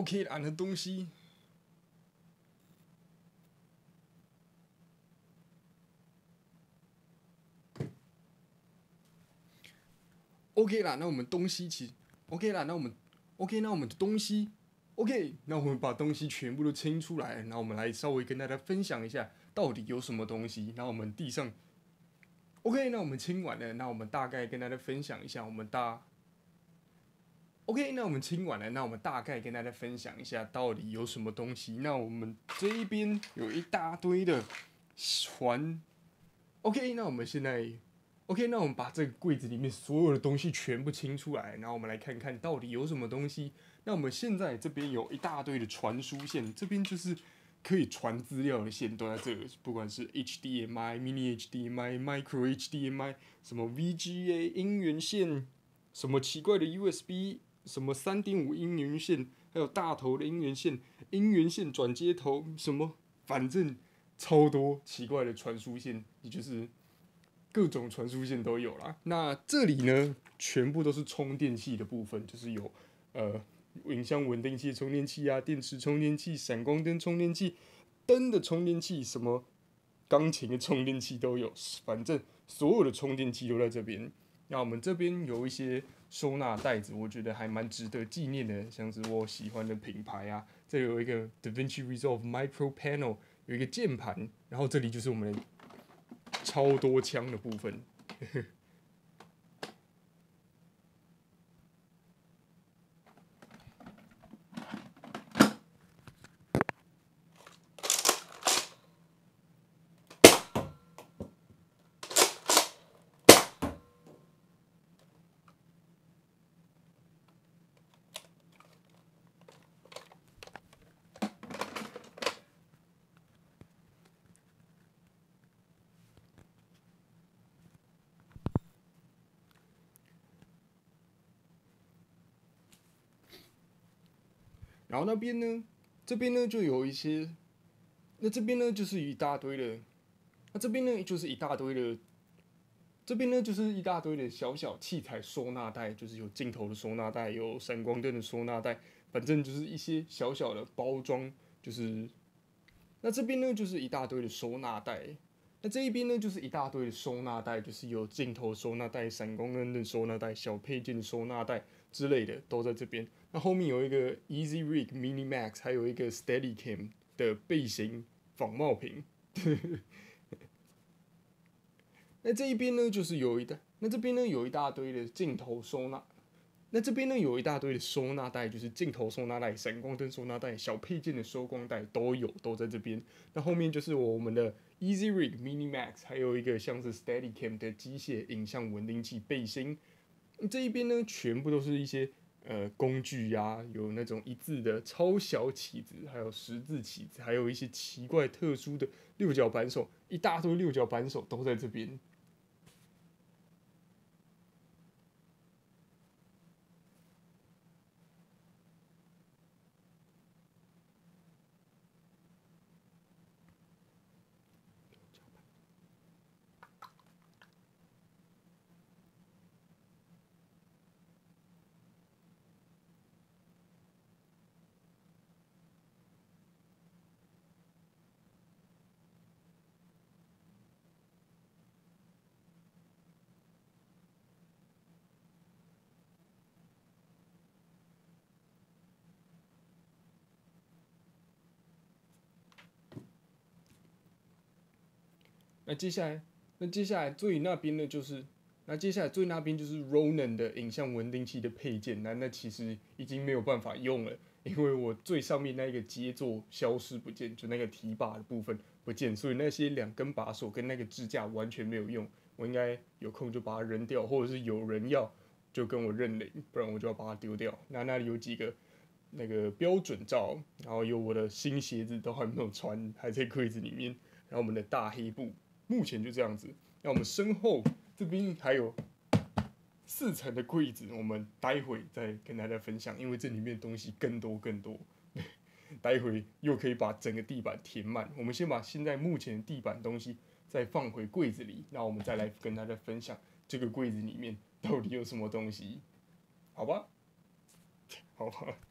OK 啦，那东西。OK 啦，那我们东西其实 OK 啦，那我们 OK，那我们的东西 OK，那我们把东西全部都清出来，那我们来稍微跟大家分享一下到底有什么东西。那我们地上 OK，那我们清完了，那我们大概跟大家分享一下我们大 OK，那我们清完了，那我们大概跟大家分享一下到底有什么东西。那我们这一边有一大堆的船 OK，那我们现在。OK，那我们把这个柜子里面所有的东西全部清出来，然后我们来看看到底有什么东西。那我们现在这边有一大堆的传输线，这边就是可以传资料的线都在这，不管是 HDMI、Mini HDMI、Micro HDMI，什么 VGA 音源线，什么奇怪的 USB，什么三点五音源线，还有大头的音源线、音源线转接头，什么反正超多奇怪的传输线，也就是。各种传输线都有啦。那这里呢，全部都是充电器的部分，就是有呃影像稳定器充电器啊，电池充电器、闪光灯充电器、灯的充电器，什么钢琴的充电器都有。反正所有的充电器都在这边。那我们这边有一些收纳袋子，我觉得还蛮值得纪念的，像是我喜欢的品牌啊。这有一个 DaVinci Resolve Micro Panel，有一个键盘，然后这里就是我们。超多枪的部分。然后那边呢，这边呢就有一些，那这边呢就是一大堆的，那这边呢就是一大堆的，这边呢就是一大堆的小小器材收纳袋，就是有镜头的收纳袋，有闪光灯的收纳袋，反正就是一些小小的包装，就是，那这边呢就是一大堆的收纳袋，那这一边呢就是一大堆的收纳袋，就是有镜头收纳袋、闪光灯的收纳袋、小配件的收纳袋之类的都在这边。那后面有一个 Easy Rig Mini Max，还有一个 Steady Cam 的背型仿冒品。那这一边呢，就是有一大，那这边呢有一大堆的镜头收纳，那这边呢有一大堆的收纳袋，就是镜头收纳袋、闪光灯收纳袋、小配件的收光袋都有，都在这边。那后面就是我们的 Easy Rig Mini Max，还有一个像是 Steady Cam 的机械影像稳定器背心。这一边呢，全部都是一些。呃，工具呀，有那种一字的超小起子，还有十字起子，还有一些奇怪特殊的六角扳手，一大堆六角扳手都在这边。那接下来，那接下来最那边呢，就是，那接下来最那边就是 Ronin 的影像稳定器的配件。那那其实已经没有办法用了，因为我最上面那一个接座消失不见，就那个提把的部分不见，所以那些两根把手跟那个支架完全没有用。我应该有空就把它扔掉，或者是有人要就跟我认领，不然我就要把它丢掉。那那里有几个那个标准照，然后有我的新鞋子都还没有穿，还在柜子里面，然后我们的大黑布。目前就这样子，那我们身后这边还有四层的柜子，我们待会再跟大家分享，因为这里面东西更多更多，待会又可以把整个地板填满。我们先把现在目前地板东西再放回柜子里，那我们再来跟大家分享这个柜子里面到底有什么东西，好吧？好吧。